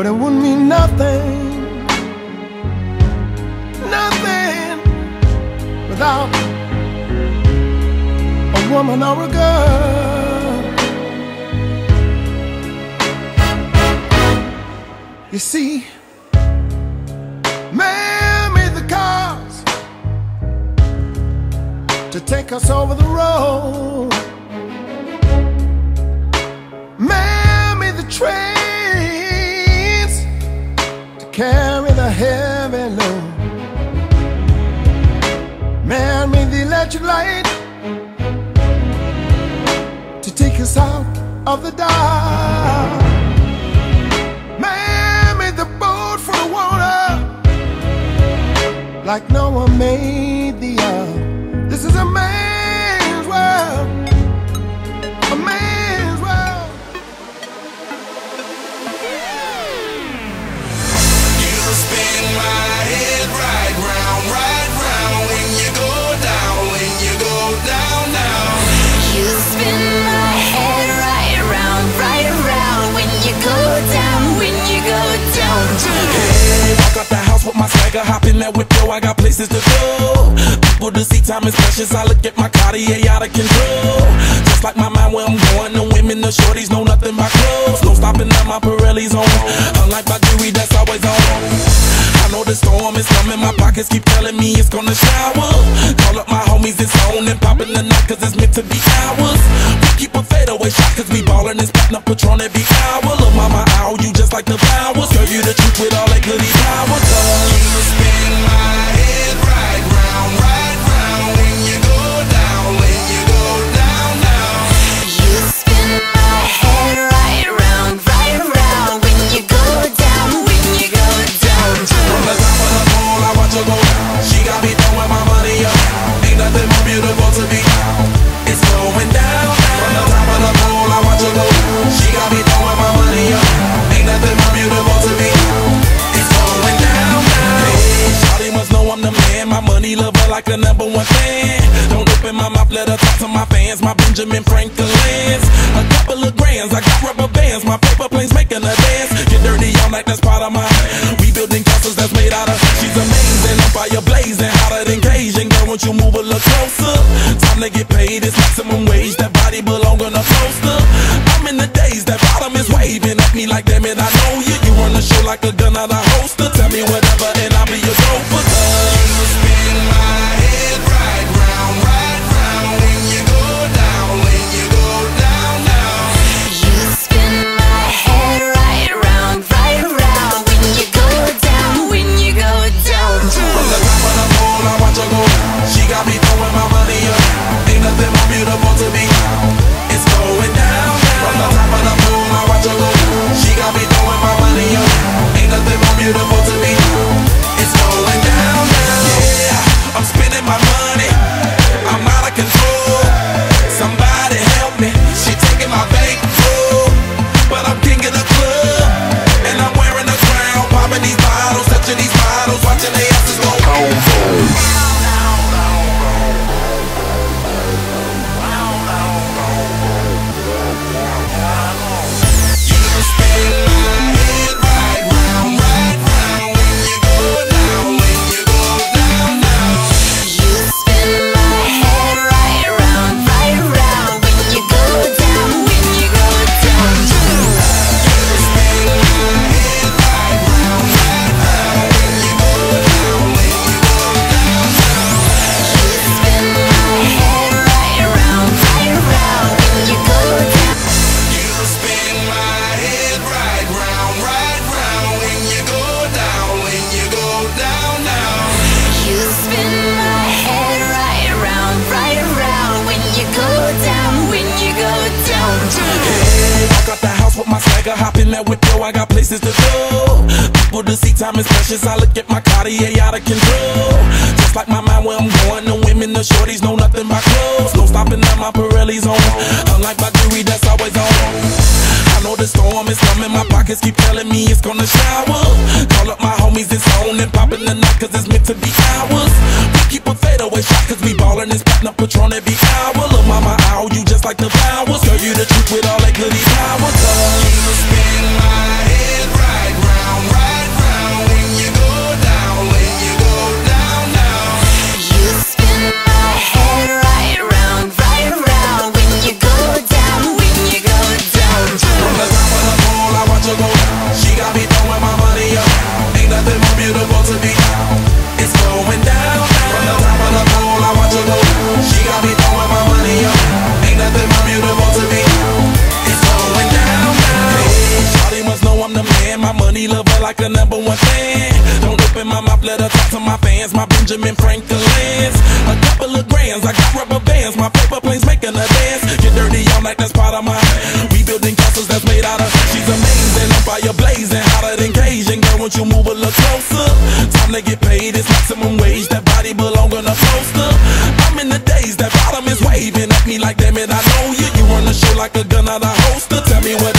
But it wouldn't mean nothing, nothing without a woman or a girl. You see, man made the cars to take us over the road. Man made the trains to carry the heavy load. Man made the electric light to take us out of the dark. Man made the boat for the water like Noah made the ark. This is a man's world, swagger, hop in that whip, yo, I got places to go. People to see, time is precious. I look at my Cartier out of control. Just like my mind where I'm going, the women, the shorties know nothing but clothes. No stopping at my Pirelli's on. Unlike my jewelry, that's always on. I know the storm is coming, my pockets keep telling me it's gonna shower. Call up my homies, it's on and popping the night, cause it's meant to be ours. We keep a fadeaway shot, cause we ballin' and spittin' Patron every hour. Look, mama, ow, you just like the flowers. Girl, you the truth with all that goody power. Let her talk to my fans. My Benjamin Franklin's. A couple of grands, I got rubber bands. My paper planes making a dance. Get dirty all night, that's part of my. We building castles that's made out of. She's amazing, on fire blazing, hotter than Cajun. Girl, won't you move a little closer? Time to get paid, it's maximum wage. That body belong on a poster. I'm in the days, that bottom is waving at me like, damn it, I know you. You run the show like a gun out of holster. Tell me whatever, my swagger, hop in that yo, I got places to go. People to see, time is precious. I look at my Cartier out of control. Just like my mind where I'm going, the women, the shorties know nothing but clothes. No stopping at my Pirelli's on. Unlike my jewelry, that's always on. I know the storm is coming, my pockets keep telling me it's gonna shower. Call up my homies, it's on and popping the night, cause it's meant to be ours. We keep a fadeaway shot, cause we ballin' and spittin' up Patron every hour. Look, mama, ow, you just like the flowers. Girl, you the truth with all that goody power. Like a number one fan. Don't open my mouth, let her talk to my fans. My Benjamin Franklin's. A couple of grands, I got rubber bands. My paper planes making a dance. Get dirty all night, that's part of my. We building castles that's made out of. She's amazing, I'm fire blazing, hotter than Cajun. Girl, won't you move a little closer? Time to get paid, it's maximum wage. That body belong on a poster. I'm in the days, that bottom is waving at me like, damn it, I know you. You run the show like a gun out of holster. Tell me what